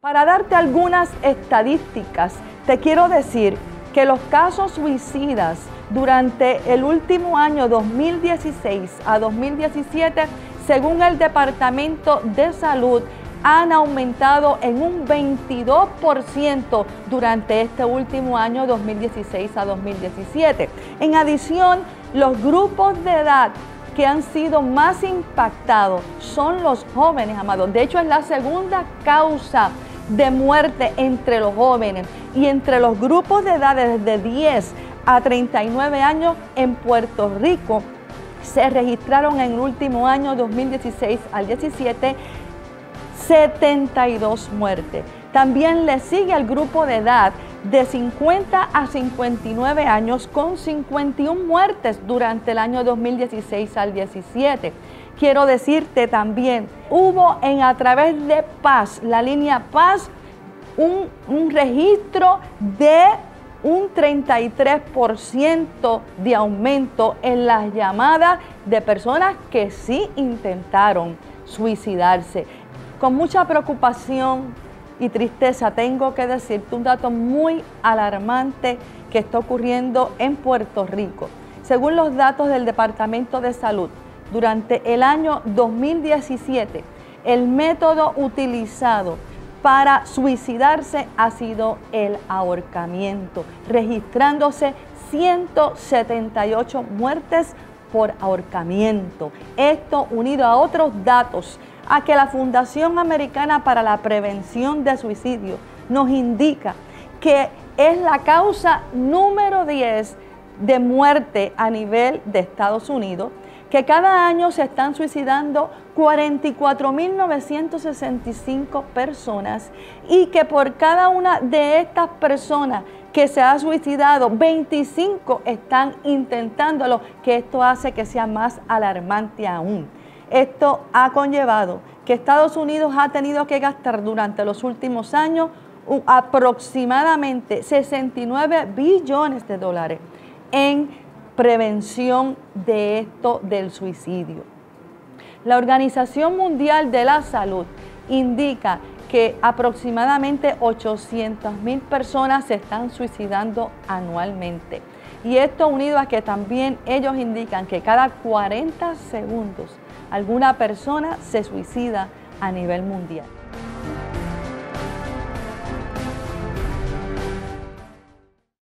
Para darte algunas estadísticas, te quiero decir que los casos suicidas durante el último año 2016 a 2017, según el Departamento de Salud, han aumentado en un 22% durante este último año 2016 a 2017. En adición, los grupos de edad que han sido más impactados son los jóvenes, amados. De hecho, es la segunda causa de muerte entre los jóvenes y entre los grupos de edades de 10 a 39 años en Puerto Rico se registraron en el último año 2016 al 17 72 muertes. También le sigue al grupo de edad de 50 a 59 años con 51 muertes durante el año 2016 al 17. Quiero decirte también, hubo en a través de Paz, la línea Paz, un, un registro de un 33% de aumento en las llamadas de personas que sí intentaron suicidarse. Con mucha preocupación y tristeza tengo que decirte un dato muy alarmante que está ocurriendo en Puerto Rico. Según los datos del Departamento de Salud, durante el año 2017, el método utilizado para suicidarse ha sido el ahorcamiento, registrándose 178 muertes por ahorcamiento. Esto unido a otros datos, a que la Fundación Americana para la Prevención de Suicidio nos indica que es la causa número 10 de muerte a nivel de Estados Unidos, que cada año se están suicidando 44.965 personas y que por cada una de estas personas que se ha suicidado, 25 están intentándolo, que esto hace que sea más alarmante aún. Esto ha conllevado que Estados Unidos ha tenido que gastar durante los últimos años aproximadamente 69 billones de dólares en prevención de esto del suicidio. La Organización Mundial de la Salud indica que aproximadamente 800 mil personas se están suicidando anualmente. Y esto unido a que también ellos indican que cada 40 segundos alguna persona se suicida a nivel mundial.